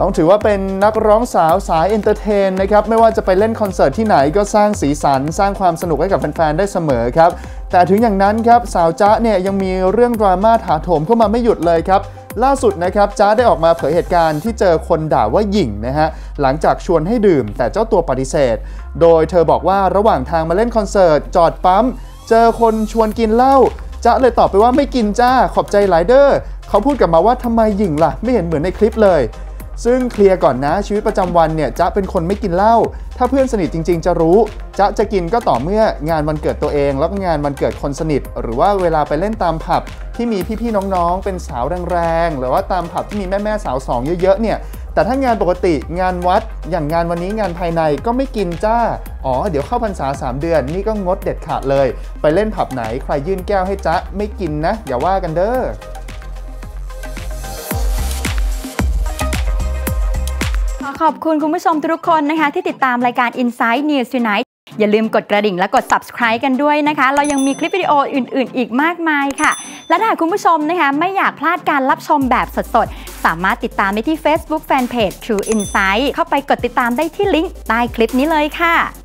ต้องถือว่าเป็นนักร้องสาวสาย entertain นะครับไม่ว่าจะไปเล่นคอนเสิร์ตที่ไหนก็สร้างสีสัน สร้างความสนุกให้กับแฟนๆได้เสมอครับแต่ถึงอย่างนั้นครับสาวจ๊ะเนี่ยยังมีเรื่องดราม่าถาโถมเข้ามาไม่หยุดเลยครับล่าสุดนะครับจ๊ะได้ออกมาเผยเหตุการณ์ที่เจอคนด่าว่าหยิ่งนะฮะหลังจากชวนให้ดื่ม แต่เจ้าตัวปฏิเสธ โดยเธอบอกว่าระหว่างทางมาเล่นคอนเสิร์ตจอดปั๊ม เจอคนชวนกินเหล้าจ๊ะเลยตอบไปว่าไม่กินจ้าขอบใจหลายเด้อเขาพูดกลับมาว่าทำไมหยิ่งล่ะ ไม่เห็นเหมือนในคลิปเลย ซึ่งเคลียร์ก่อนนะชีวิตประจำวันเนี่ยจะเป็นคนไม่กินเหล้าถ้าเพื่อนสนิทจริง ๆ จะรู้จะจะกินก็ต่อเมื่องานวันเกิดตัวเอง แล้วก็งานวันเกิดคนสนิท หรือว่าเวลาไปเล่นตามผับที่มีพี่ๆน้องๆ เป็นสาวแรงๆหรือว่าตามผับที่มีแม่ๆสาวสองเยอะๆเนี่ยแต่ถ้างานปกติงานวัดอย่างงานวันนี้งานภายในก็ไม่กินจ้า อ๋อ เดี๋ยวเข้าพรรษา 3 เดือนนี่ก็งดเด็ดขาดเลย ไปเล่นผับไหนใครยื่นแก้วให้จ๊ะไม่กินนะ อย่าว่ากันเด้อ ขอขอบคุณคุณผู้ชมทุกคนนะคะ ที่ติดตามรายการ Inside News Tonight อย่าลืมกดกระดิ่งและกด subscribe กันด้วยนะคะ เรายังมีคลิปวิดีโออื่น ๆ อีกมากมายค่ะ และถ้าคุณผู้ชมนะคะ ไม่อยากพลาดการรับชมแบบสด ๆ สามารถติดตามได้ที่ Facebook Fanpage True Insight เข้าไปกดติดตามได้ที่ลิงก์ใต้คลิปนี้เลยค่ะ